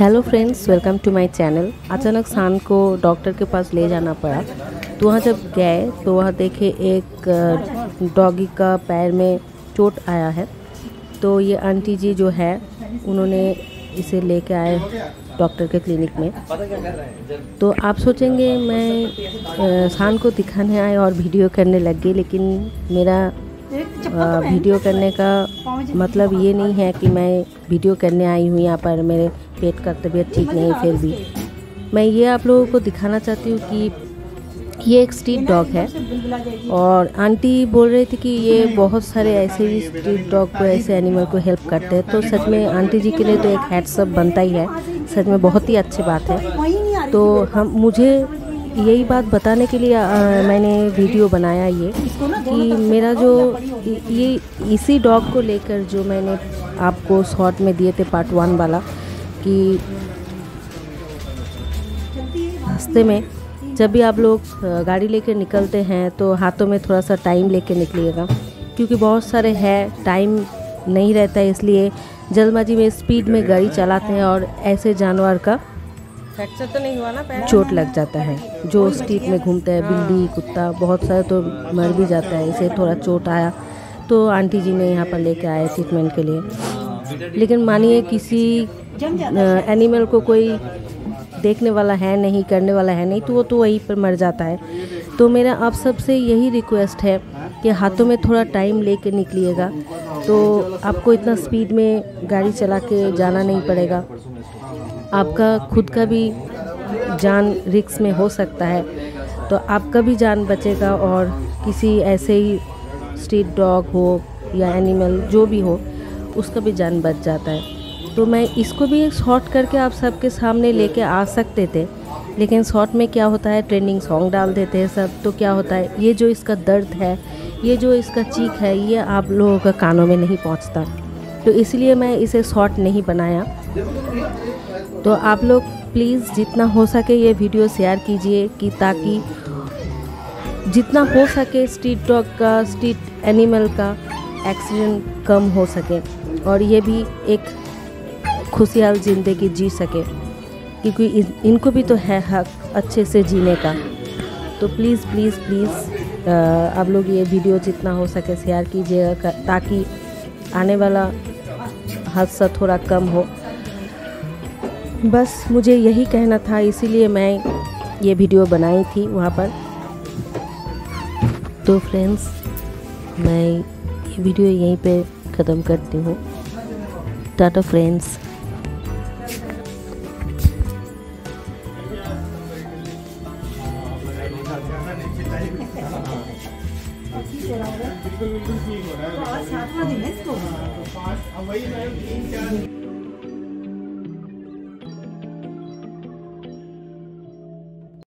Hello friends welcome to my channel अचानक शान को डॉक्टर के पास ले जाना पड़ा। तो वहाँ जब गए तो वहाँ देखे एक डॉगी का पैर में चोट आया है। तो ये आंटी जी जो है, उन्होंने इसे लेके आए डॉक्टर के क्लिनिक में। तो आप सोचेंगे, मैं शान को दिखाने आए और वीडियो करने लग गई लेकिन मेरा वीडियो करने का मतलब ये नहीं है कि मैं वीडियो करने आई हूँ यहाँ पर। मेरे पेट का तबीयत ठीक नहीं फिर भी। मैं ये आप लोगों को दिखाना चाहती हूँ कि ये एक स्ट्रीट डॉग है और आंटी बोल रही थी कि ये बहुत सारे ऐसे ही स्ट्रीट डॉग को ऐसे एनिमल को हेल्प करते हैं। तो सच में आंटी जी के लिए तो एक हेडसअप बनता ही है। सच में बहुत ही अच्छी बात है। तो हम मुझे यही बात बताने के लिए आ, मैंने वीडियो बनाया ये कि मेरा जो ये इसी डॉग को लेकर जो मैंने आपको शॉर्ट में दिए थे पार्ट वन वाला कि रास्ते में जब भी आप लोग गाड़ी लेकर निकलते हैं तो हाथों में थोड़ा सा टाइम लेकर निकलिएगा। क्योंकि बहुत सारे है टाइम नहीं रहता है इसलिए जल्दबाजी में स्पीड में गाड़ी चलाते हैं और ऐसे जानवर का फ्रैक्चर तो नहीं हुआ ना पैर? चोट लग जाता है। जो स्ट्रीट में घूमते हैं बिल्ली कुत्ता बहुत सारे तो मर भी जाता है। इसे थोड़ा चोट आया तो आंटी जी ने यहाँ पर लेके आए ट्रीटमेंट के लिए। लेकिन मानिए किसी एनिमल को कोई देखने वाला है नहीं, करने वाला है नहीं तो वो तो वहीं पर मर जाता है। तो मेरा आप सबसे यही रिक्वेस्ट है कि हाथों में थोड़ा टाइम ले कर निकलिएगा। तो आपको इतना स्पीड में गाड़ी चला के जाना नहीं पड़ेगा। आपका खुद का भी जान रिक्स में हो सकता है। तो आपका भी जान बचेगा और किसी ऐसे ही स्ट्रीट डॉग हो या एनिमल जो भी हो उसका भी जान बच जाता है। तो मैं इसको भी एक शॉर्ट करके आप सबके सामने लेके आ सकते थे। लेकिन शॉर्ट में क्या होता है? ट्रेंडिंग सॉन्ग डाल देते हैं सब। तो क्या होता है? ये जो इसका दर्द है, ये जो इसका चीख है, ये आप लोगों का कानों में नहीं पहुँचता। तो इसलिए मैं इसे शॉर्ट नहीं बनाया। तो आप लोग प्लीज़ जितना हो सके ये वीडियो शेयर कीजिए कि ताकि जितना हो सके स्ट्रीट डॉग का स्ट्रीट एनिमल का एक्सीडेंट कम हो सके। और ये भी एक खुशहाल ज़िंदगी जी सके क्योंकि इन, इनको भी तो है हक अच्छे से जीने का। तो प्लीज़ प्लीज़ प्लीज़ आप लोग ये वीडियो जितना हो सके शेयर कीजिएगा ताकि आने वाला हादसा थोड़ा कम हो। बस मुझे यही कहना था इसीलिए मैं ये वीडियो बनाई थी वहाँ पर। तो फ्रेंड्स मैं ये वीडियो यहीं पे ख़त्म करती हूँ। टाटा फ्रेंड्स बिल्कुल बिल्कुल ठीक हो रहा है